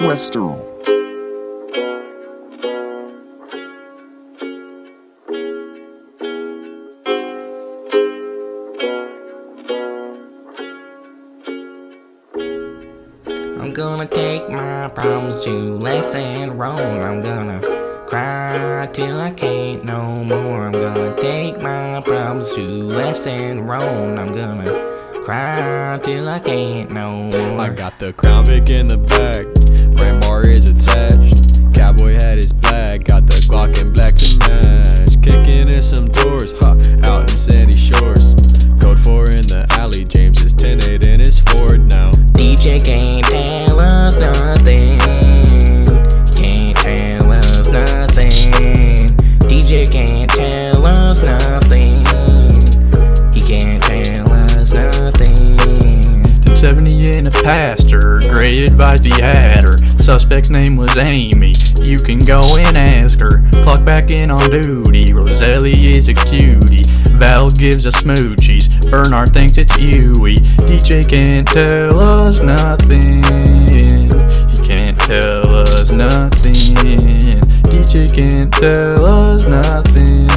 Western. I'm gonna take my problems to Les and Rome. I'm gonna cry till I can't no more. I'm gonna take my problems to Les and Rome. I'm gonna cry till I can't no more. I got the Crown Vic in the back, Ram bar is attached. Cowboy hat is black, got the Glock in black to match. Kicking in some doors, huh, out in Sandy Shores. Code 4 in the alley, James is 10-8 in his Ford now. DJ can't tell us nothing. Can't tell us nothing. DJ can't tell us nothing. 1070 in a pastor. Great advice he had her. Suspect's name was Amy. You can go and ask her. Clock back in on duty. Roselli is a cutie. Val gives us smoochies. Bernard thinks it's Huey. DJ can't tell us nothing. He can't tell us nothing. DJ can't tell us nothing.